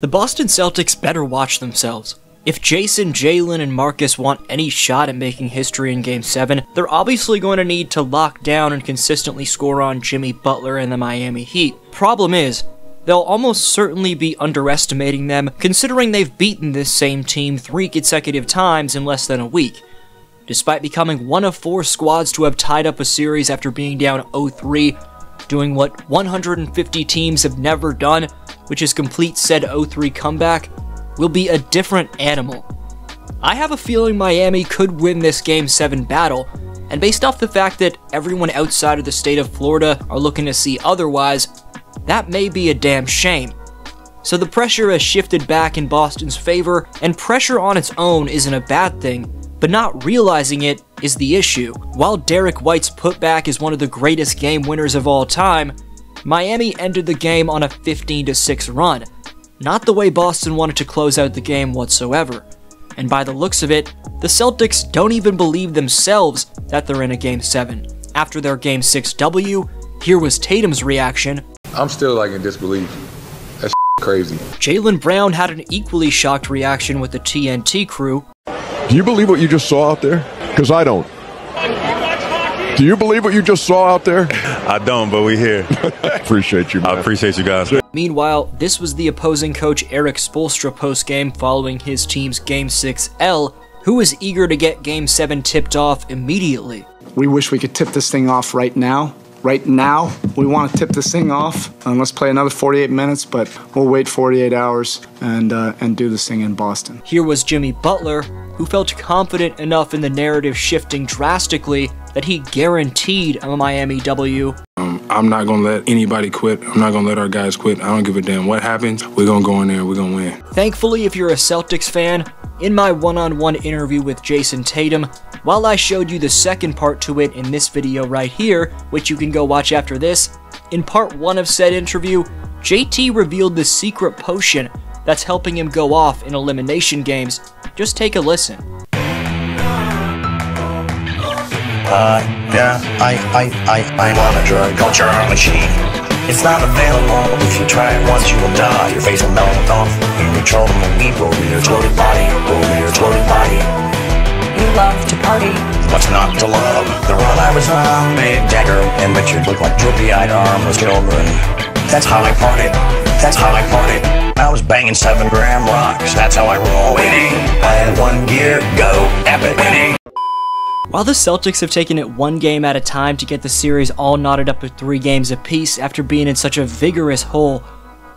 The Boston Celtics better watch themselves. If Jayson, Jaylen, and Marcus want any shot at making history in Game 7, they're obviously going to need to lock down and consistently score on Jimmy Butler and the Miami Heat. Problem is, they'll almost certainly be underestimating them, considering they've beaten this same team three consecutive times in less than a week. Despite becoming one of four squads to have tied up a series after being down 0-3, doing what 150 teams have never done, which is complete said 0-3 comeback, will be a different animal. I have a feeling Miami could win this Game 7 battle, and based off the fact that everyone outside of the state of Florida are looking to see otherwise, that may be a damn shame. So the pressure has shifted back in Boston's favor, and pressure on its own isn't a bad thing, but not realizing it is the issue. While Derrick White's putback is one of the greatest game winners of all time, Miami ended the game on a 15 6 run, not the way Boston wanted to close out the game whatsoever. And by the looks of it, the Celtics don't even believe themselves that they're in a Game 7. After their Game 6 W, here was Tatum's reaction. I'm still like in disbelief. That's crazy. Jaylen Brown had an equally shocked reaction with the TNT crew. Do you believe what you just saw out there? Because I don't. Do you believe what you just saw out there? I don't, but we here. appreciate you, man. I appreciate you guys. Meanwhile, this was the opposing coach Erik Spoelstra post-game following his team's Game 6 L, who was eager to get Game 7 tipped off immediately. We wish we could tip this thing off right now. Right now, we want to tip this thing off and let's play another 48 minutes, but we'll wait 48 hours and uh, and do this thing in Boston. Here was Jimmy Butler, who felt confident enough in the narrative shifting drastically that he guaranteed a Miami W. Um, I'm not going to let anybody quit. I'm not going to let our guys quit. I don't give a damn what happens. We're going to go in there we're going to win. Thankfully, if you're a Celtics fan, in my one-on-one interview with Jayson Tatum, while I showed you the second part to it in this video right here, which you can go watch after this, in part 1 of said interview, JT revealed the secret potion that's helping him go off in elimination games. Just take a listen. Uh, yeah, I, I, I, I'm on a drug culture machine. It's not available. If you try it once, you will die. Your face will melt off. You control the me, roll your exploded body, roll your body. You love to party. What's not to love? The run I was on made Jagger and Richard look like droopy-eyed armless children. That's how I party. That's how I party. I was banging seven gram rocks. That's how I roll. Winning. I had one gear. Go. Epic. Winning. While the Celtics have taken it one game at a time to get the series all knotted up with three games apiece after being in such a vigorous hole,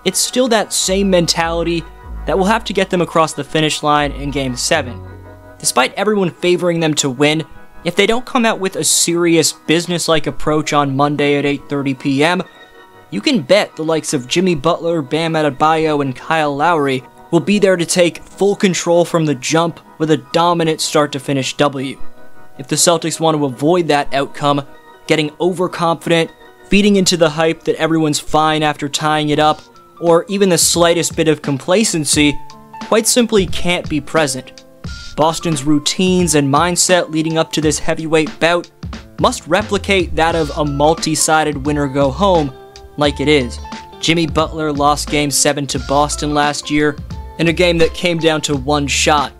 it's still that same mentality that will have to get them across the finish line in Game 7. Despite everyone favoring them to win, if they don't come out with a serious business-like approach on Monday at 8.30 p.m., you can bet the likes of Jimmy Butler, Bam Adebayo, and Kyle Lowry will be there to take full control from the jump with a dominant start-to-finish W. If the Celtics want to avoid that outcome, getting overconfident, feeding into the hype that everyone's fine after tying it up, or even the slightest bit of complacency, quite simply can't be present. Boston's routines and mindset leading up to this heavyweight bout must replicate that of a multi-sided winner go home like it is. Jimmy Butler lost game 7 to Boston last year in a game that came down to one shot.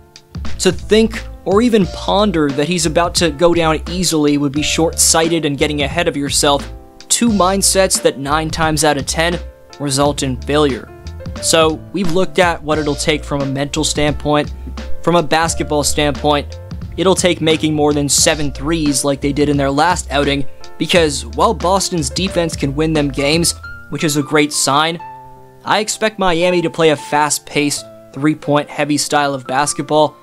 To think or even ponder that he's about to go down easily would be short sighted and getting ahead of yourself, two mindsets that 9 times out of 10 result in failure. So, we've looked at what it'll take from a mental standpoint. From a basketball standpoint, it'll take making more than 7 threes like they did in their last outing, because while Boston's defense can win them games, which is a great sign, I expect Miami to play a fast paced, three point heavy style of basketball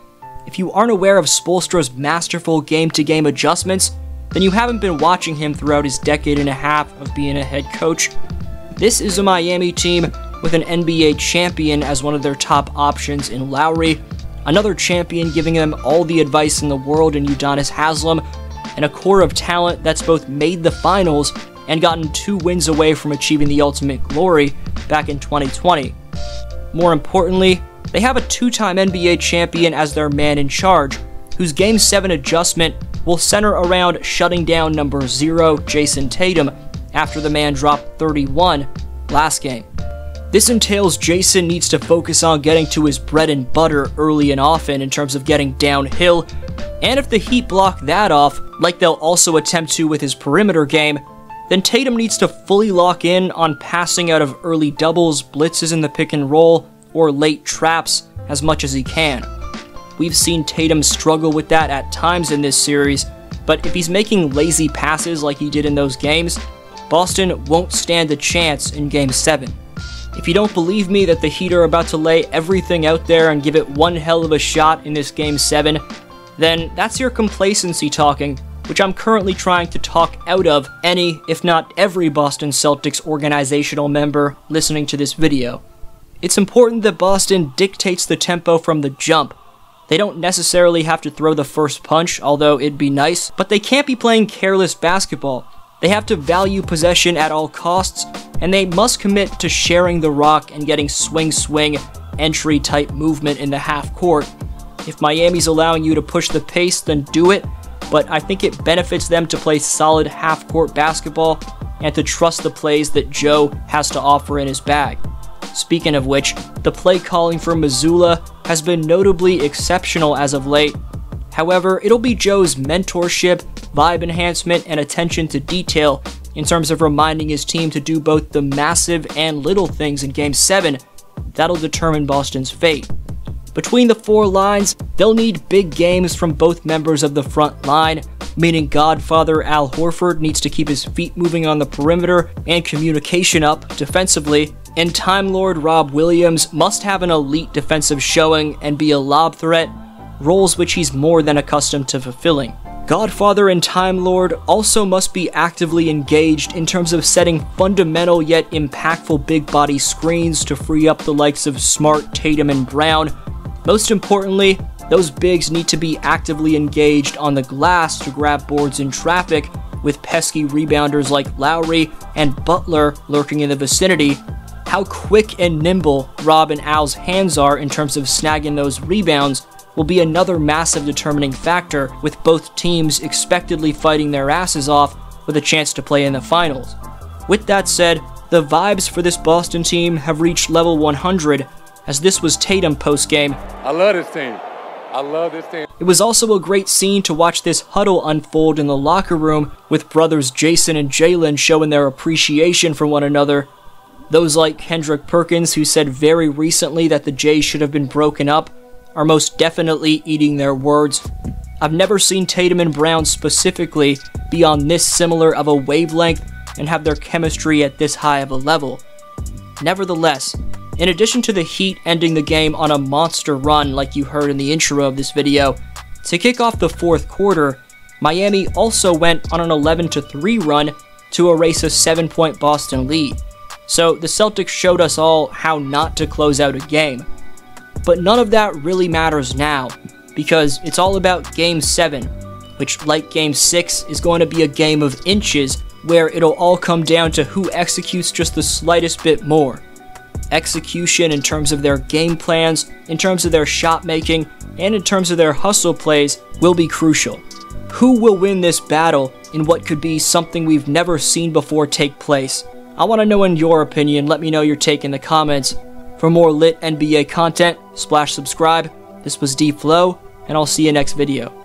if you aren't aware of Spoelstra's masterful game-to-game adjustments, then you haven't been watching him throughout his decade and a half of being a head coach. This is a Miami team with an NBA champion as one of their top options in Lowry, another champion giving them all the advice in the world in Udonis Haslem, and a core of talent that's both made the finals and gotten two wins away from achieving the ultimate glory back in 2020. More importantly, they have a two time NBA champion as their man in charge, whose Game 7 adjustment will center around shutting down number 0 Jayson Tatum after the man dropped 31 last game. This entails Jayson needs to focus on getting to his bread and butter early and often in terms of getting downhill, and if the Heat block that off, like they'll also attempt to with his perimeter game, then Tatum needs to fully lock in on passing out of early doubles, blitzes in the pick and roll, or late traps as much as he can. We've seen Tatum struggle with that at times in this series, but if he's making lazy passes like he did in those games, Boston won't stand a chance in Game 7. If you don't believe me that the Heat are about to lay everything out there and give it one hell of a shot in this Game 7, then that's your complacency talking, which I'm currently trying to talk out of any, if not every Boston Celtics organizational member listening to this video. It's important that Boston dictates the tempo from the jump. They don't necessarily have to throw the first punch, although it'd be nice, but they can't be playing careless basketball. They have to value possession at all costs, and they must commit to sharing the rock and getting swing swing, entry type movement in the half court. If Miami's allowing you to push the pace, then do it, but I think it benefits them to play solid half court basketball and to trust the plays that Joe has to offer in his bag. Speaking of which, the play calling for Mazzulla has been notably exceptional as of late. However, it'll be Joe's mentorship vibe enhancement, and attention to detail in terms of reminding his team to do both the massive and little things in Game 7 that'll determine Boston's fate. Between the four lines, they'll need big games from both members of the front line, meaning Godfather Al Horford needs to keep his feet moving on the perimeter and communication up defensively, and Time Lord Rob Williams must have an elite defensive showing and be a lob threat, roles which he's more than accustomed to fulfilling. Godfather and Time Lord also must be actively engaged in terms of setting fundamental yet impactful big body screens to free up the likes of Smart, Tatum, and Brown. Most importantly, those bigs need to be actively engaged on the glass to grab boards in traffic, with pesky rebounders like Lowry and Butler lurking in the vicinity. How quick and nimble Rob and Al's hands are in terms of snagging those rebounds will be another massive determining factor, with both teams expectedly fighting their asses off with a chance to play in the finals. With that said, the vibes for this Boston team have reached level 100, as this was Tatum post-game. I love this team. I love this team. It was also a great scene to watch this huddle unfold in the locker room, with brothers Jayson and Jaylen showing their appreciation for one another. Those like Kendrick Perkins, who said very recently that the Jays should have been broken up, are most definitely eating their words. I've never seen Tatum and Brown specifically be on this similar of a wavelength and have their chemistry at this high of a level. Nevertheless, in addition to the Heat ending the game on a monster run like you heard in the intro of this video, to kick off the fourth quarter, Miami also went on an 11 3 run to erase a 7 point Boston lead. So the Celtics showed us all how not to close out a game. But none of that really matters now, because it's all about Game 7, which, like Game 6, is going to be a game of inches where it'll all come down to who executes just the slightest bit more. Execution in terms of their game plans, in terms of their shot making, and in terms of their hustle plays will be crucial. Who will win this battle in what could be something we've never seen before take place? I want to know in your opinion, let me know your take in the comments, for more lit NBA content, splash subscribe. This was D Flow, and I'll see you next video.